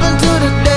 happened to the